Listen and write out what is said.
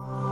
you